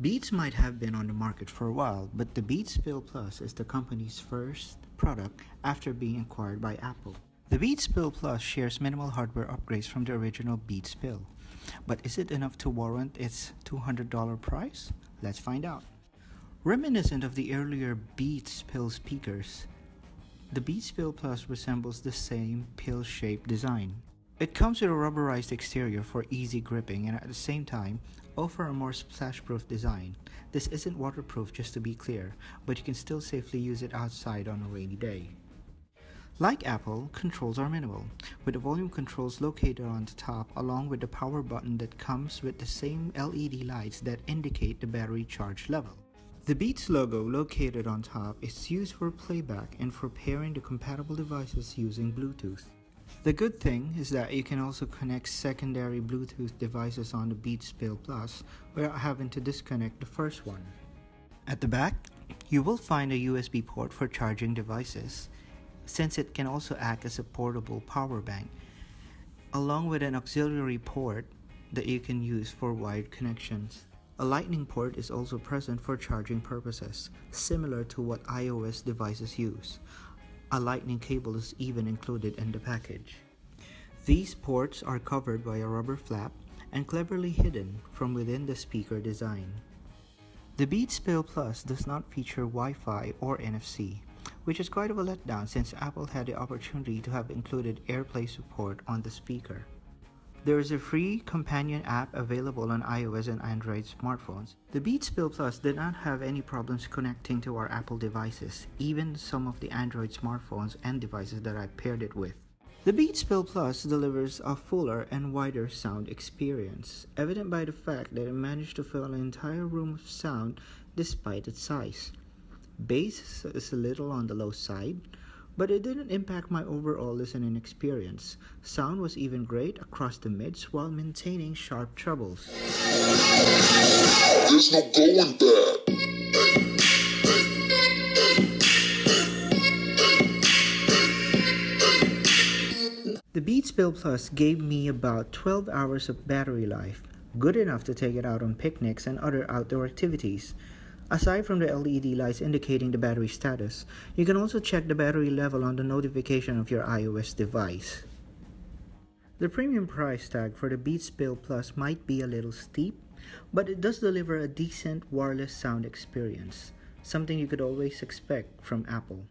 Beats might have been on the market for a while, but the Beats Pill Plus is the company's first product after being acquired by Apple. The Beats Pill Plus shares minimal hardware upgrades from the original Beats Pill. But is it enough to warrant its $200 price? Let's find out. Reminiscent of the earlier Beats Pill speakers, the Beats Pill Plus resembles the same pill-shaped design. It comes with a rubberized exterior for easy gripping and at the same time offer a more splash-proof design. This isn't waterproof just to be clear, but you can still safely use it outside on a rainy day. Like Apple, controls are minimal, with the volume controls located on the top along with the power button that comes with the same LED lights that indicate the battery charge level. The Beats logo located on top is used for playback and for pairing the compatible devices using Bluetooth. The good thing is that you can also connect secondary Bluetooth devices on the Beats Pill Plus without having to disconnect the first one. At the back, you will find a USB port for charging devices, since it can also act as a portable power bank, along with an auxiliary port that you can use for wired connections. A lightning port is also present for charging purposes, similar to what iOS devices use. A lightning cable is even included in the package. These ports are covered by a rubber flap and cleverly hidden from within the speaker design. The Beats Pill Plus does not feature Wi-Fi or NFC, which is quite of a letdown since Apple had the opportunity to have included AirPlay support on the speaker. There is a free companion app available on iOS and Android smartphones. The Beats Pill Plus did not have any problems connecting to our Apple devices, even some of the Android smartphones and devices that I paired it with. The Beats Pill Plus delivers a fuller and wider sound experience, evident by the fact that it managed to fill an entire room of sound despite its size. Bass is a little on the low side, but it didn't impact my overall listening experience. Sound was even great across the mids while maintaining sharp trebles. There's no going back. The Beats Pill Plus gave me about 12 hours of battery life, good enough to take it out on picnics and other outdoor activities. Aside from the LED lights indicating the battery status, you can also check the battery level on the notification of your iOS device. The premium price tag for the Beats Pill Plus might be a little steep, but it does deliver a decent wireless sound experience, something you could always expect from Apple.